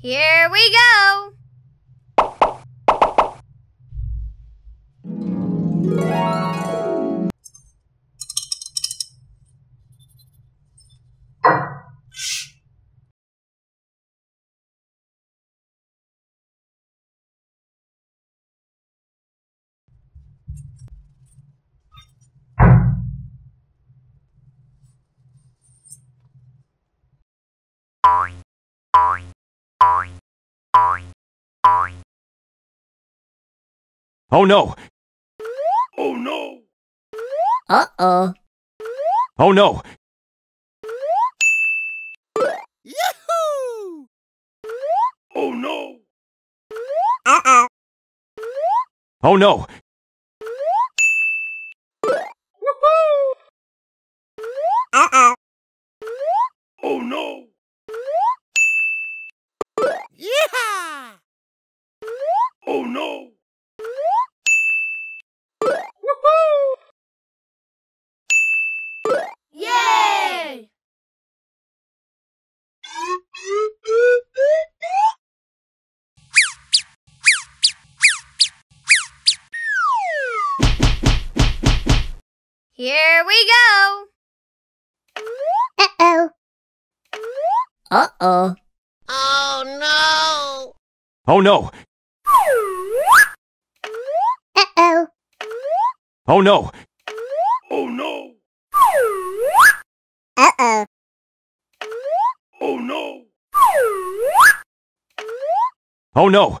Here we go. Oh no! Oh no! Uh-oh. Oh no! Yahoo! Oh no! Uh-oh. Oh no! Uh-oh. Oh no! Yeah! Oh no! Here we go. Uh-oh. Uh-oh. Oh no! Oh no! Uh-oh. Oh no! Oh no! Uh-oh. Oh no! Oh no!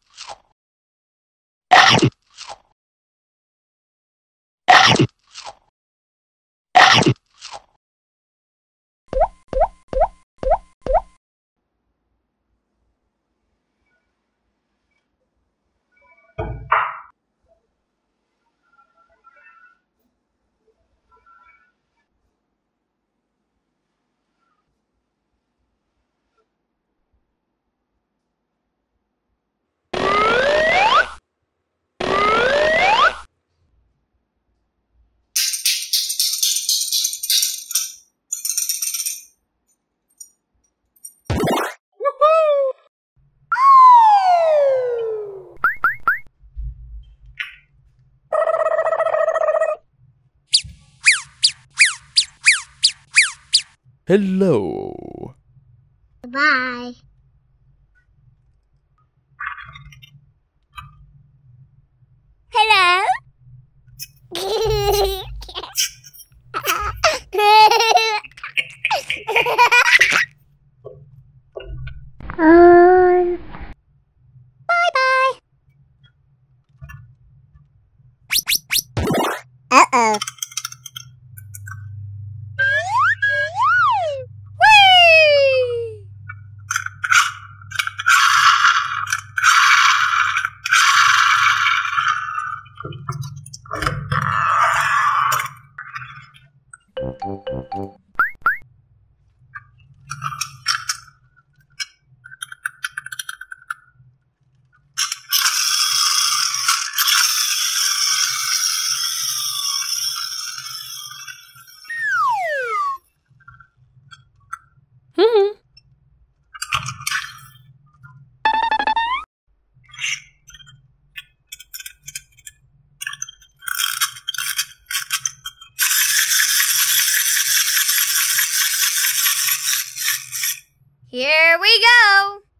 Hello. Bye. Hello? um, bye-bye. Uh-oh. Whee! Here we go.